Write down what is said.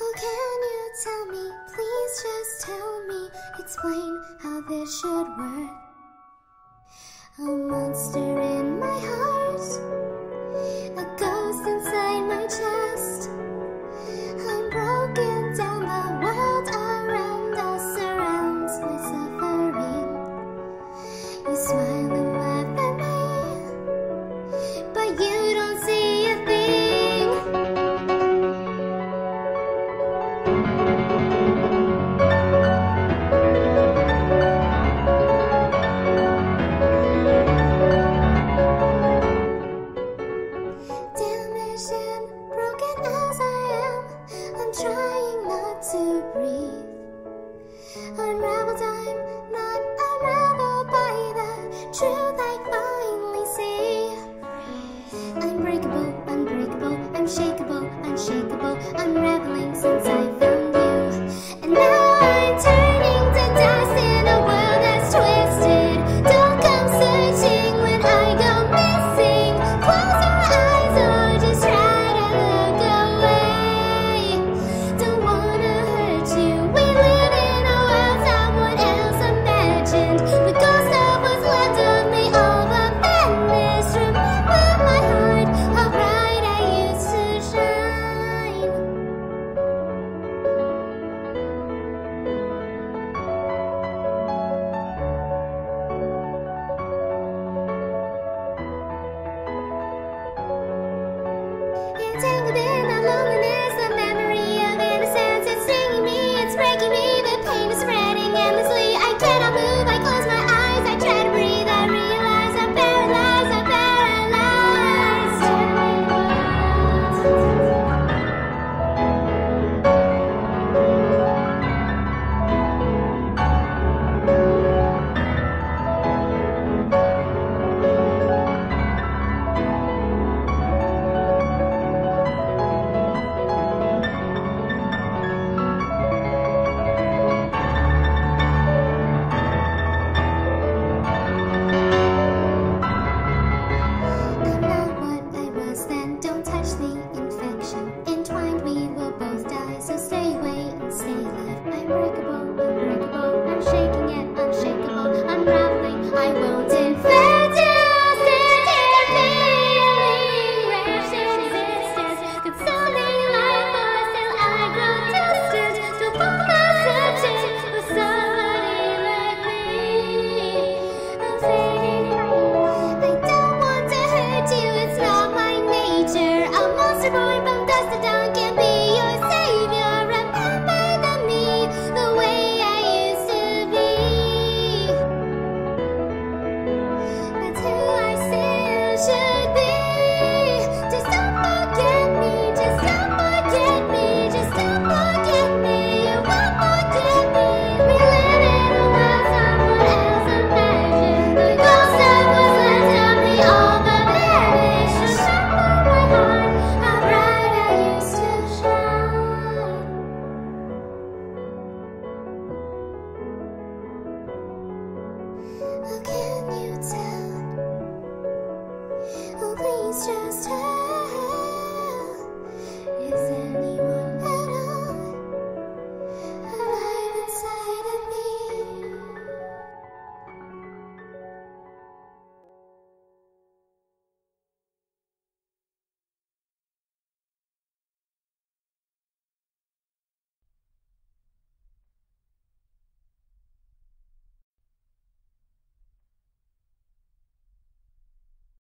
Oh, can you tell me? Please just tell me. Explain how this should work. A monster in my heart, a ghost inside my chest. I'm broken down, the world around us surrounds my suffering. You smile. trying not to breathe. Not by the truth I finally see. Unbreakable, unbreakable, unshakable, unshakable, unraveling. can be